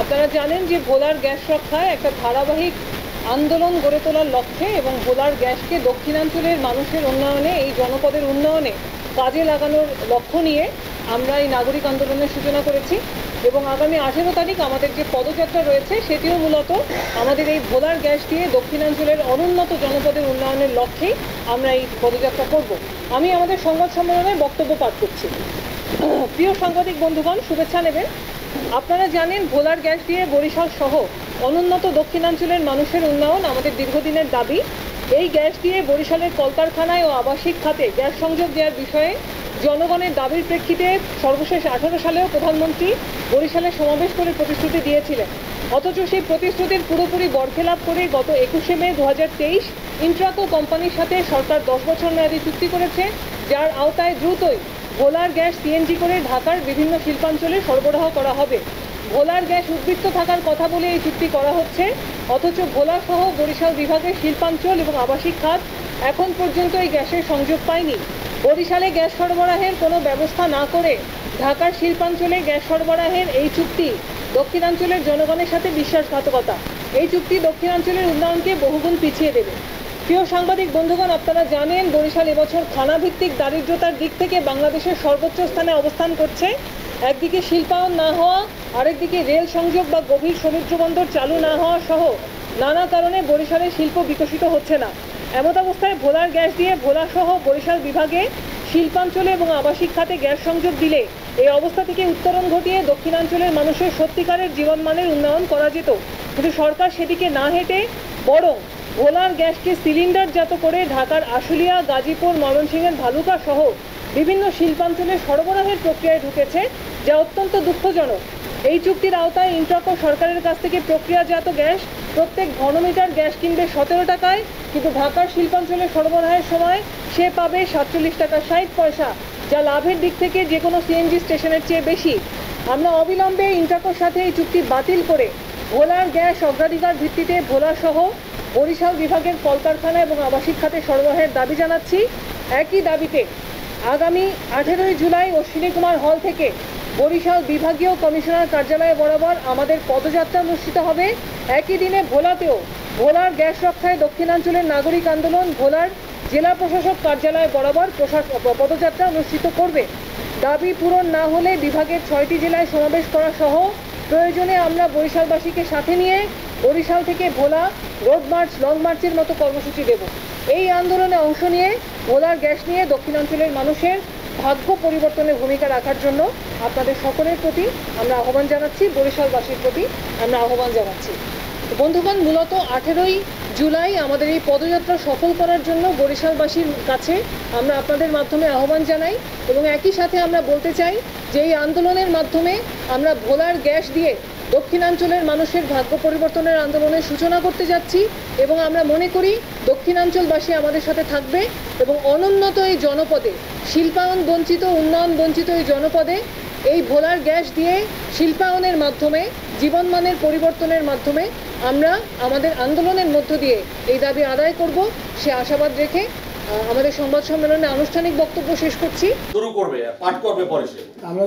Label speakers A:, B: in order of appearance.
A: আপনারা জানেন যে ভোলার গ্যাস রক্ষায় একটা ধারাবাহিক আন্দোলন গড়ে তোলার লক্ষ্যে এবং ভোলার গ্যাসকে দক্ষিণাঞ্চলের মানুষের উন্নয়নে, এই জনপদের উন্নয়নে কাজে লাগানোর লক্ষ্য নিয়ে আমরা এই নাগরিক আন্দোলনের সূচনা করেছি এবং আগামী আঠেরো তারিখ আমাদের যে পদযাত্রা রয়েছে, সেটিও মূলত আমাদের এই ভোলার গ্যাস দিয়ে দক্ষিণাঞ্চলের অনুন্নত জনপদের উন্নয়নের লক্ষ্যেই আমরা এই পদযাত্রা করব। আমি আমাদের সংবাদ সম্মেলনে বক্তব্য পাঠ করছি। প্রিয় সাংবাদিক বন্ধুগণ, শুভেচ্ছা নেবেন। আপনারা জানেন, ভোলার গ্যাস দিয়ে বরিশাল সহ অনুন্নত দক্ষিণাঞ্চলের মানুষের উন্নয়ন আমাদের দীর্ঘদিনের দাবি। এই গ্যাস দিয়ে বরিশালের কলকারখানায় ও আবাসিক খাতে গ্যাস সংযোগ দেওয়ার বিষয়ে জনগণের দাবির প্রেক্ষিতে সর্বশেষ আঠারো সালেও প্রধানমন্ত্রী বরিশালে সমাবেশ করে প্রতিশ্রুতি দিয়েছিলেন। অথচ সেই প্রতিশ্রুতির পুরোপুরি বরখেলাপ করে গত একুশে মে দু হাজার তেইশ ইন্ট্রাকো কোম্পানির সাথে সরকার দশ বছর মেয়াদী চুক্তি করেছে, যার আওতায় দ্রুতই ভোলার গ্যাস সিএনজি করে ঢাকার বিভিন্ন শিল্পাঞ্চলে সরবরাহ করা হবে। ভোলার গ্যাস উদ্বৃত্ত থাকার কথা বলে এই চুক্তি করা হচ্ছে। অথচ ভোলা সহ বরিশাল বিভাগের শিল্পাঞ্চল এবং আবাসিক খাত এখন পর্যন্ত এই গ্যাসের সংযোগ পায়নি। বরিশালে গ্যাস সরবরাহের কোনো ব্যবস্থা না করে ঢাকার শিল্পাঞ্চলে গ্যাস সরবরাহের এই চুক্তি দক্ষিণাঞ্চলের জনগণের সাথে বিশ্বাসঘাতকতা। এই চুক্তি দক্ষিণাঞ্চলের উন্নয়নকে বহুগুণ পিছিয়ে দেবে। প্রিয় সাংবাদিক, বন্ধুগণ, আপনারা জানেন বরিশাল এবছর খানাভিত্তিক দারিদ্রতার দিক থেকে বাংলাদেশের সর্বোচ্চ স্থানে অবস্থান করছে। একদিকে শিল্পায়ন না হওয়া, আরেকদিকে রেল সংযোগ বা গভীর সমুদ্র বন্দর চালু না হওয়া সহ নানা কারণে বরিশালের শিল্প বিকশিত হচ্ছে না। এমত অবস্থায় ভোলার গ্যাস দিয়ে ভোলা সহ বরিশাল বিভাগে শিল্পাঞ্চলে এবং আবাসিক খাতে গ্যাস সংযোগ দিলে এই অবস্থা থেকে উত্তরণ ঘটিয়ে দক্ষিণাঞ্চলের মানুষের সত্যিকারের জীবনমানের উন্নয়ন করা যেত। কিন্তু সরকার সেদিকে না হেঁটে বরং ভোলার গ্যাসকে সিলিন্ডারজাত করে ঢাকার আশুলিয়া, গাজীপুর, ময়মনসিংহের ভালুকা সহ বিভিন্ন শিল্পাঞ্চলে সরবরাহের প্রক্রিয়ায় ঢুকেছে, যা অত্যন্ত দুঃখজনক। এই চুক্তির আওতায় ইন্ট্রাকো সরকারের কাছ থেকে প্রক্রিয়াজাত গ্যাস, প্রত্যেক ঘনমিটার গ্যাস কিনবে সতেরো টাকায়, কিন্তু ঢাকার শিল্পাঞ্চলে সরবরাহের সময় সে পাবে সাতচল্লিশ টাকা ষাট পয়সা, যা লাভের দিক থেকে যে কোনো সিএনজি স্টেশনের চেয়ে বেশি। আমরা অবিলম্বে ইন্ট্রাকোর সাথে এই চুক্তি বাতিল করে ভোলার গ্যাস অগ্রাধিকার ভিত্তিতে ভোলা সহ বরিশাল বিভাগের কলকারখানা এবং আবাসিক খাতে সরবরাহের দাবি জানাচ্ছি। একই দাবিতে আগামী আঠেরোই জুলাই অশ্বিনী কুমার হল থেকে বরিশাল বিভাগীয় কমিশনার কার্যালয়ে বরাবর আমাদের পদযাত্রা অনুষ্ঠিত হবে। একই দিনে ভোলাতেও ভোলার গ্যাস রক্ষায় দক্ষিণাঞ্চলের নাগরিক আন্দোলন ভোলার জেলা প্রশাসক কার্যালয় বরাবর পদযাত্রা অনুষ্ঠিত করবে। দাবি পূরণ না হলে বিভাগের ছয়টি জেলায় সমাবেশ করা সহ প্রয়োজনে আমরা বরিশালবাসীকে সাথে নিয়ে বরিশাল থেকে ভোলা রোড মার্চ, লং মার্চের মতো কর্মসূচি দেব। এই আন্দোলনে অংশ নিয়ে ভোলার গ্যাস নিয়ে দক্ষিণাঞ্চলের মানুষের ভাগ্য পরিবর্তনের ভূমিকা রাখার জন্য আপনাদের সকলের প্রতি আমরা আহ্বান জানাচ্ছি, বরিশালবাসীর প্রতি আমরা আহ্বান জানাচ্ছি। বন্ধুগণ, মূলত আঠেরোই জুলাই আমাদের এই পদযাত্রা সফল করার জন্য বরিশালবাসীর কাছে আমরা আপনাদের মাধ্যমে আহ্বান জানাই এবং একই সাথে আমরা বলতে চাই যে এই আন্দোলনের মাধ্যমে আমরা ভোলার গ্যাস দিয়ে দক্ষিণাঞ্চলের মানুষের ভাগ্য পরিবর্তনের আন্দোলনের সূচনা করতে যাচ্ছি এবং আমরা মনে করি দক্ষিণাঞ্চলবাসী আমাদের সাথে থাকবে এবং অনুন্নত এই জনপদে, শিল্পায়ন বঞ্চিত, উন্নয়ন বঞ্চিত এই জনপদে এই ভোলার গ্যাস দিয়ে শিল্পায়নের মাধ্যমে, জীবনমানের পরিবর্তনের মাধ্যমে আমরা আমাদের আন্দোলনের মধ্য দিয়ে এই দাবি আদায় করব। সে আশাবাদ রেখে আহ, আমাদের সংবাদ সম্মেলনে আনুষ্ঠানিক বক্তব্য শেষ করছি।
B: শুরু করবে পাঠ করবে পরে সে।
C: আমরা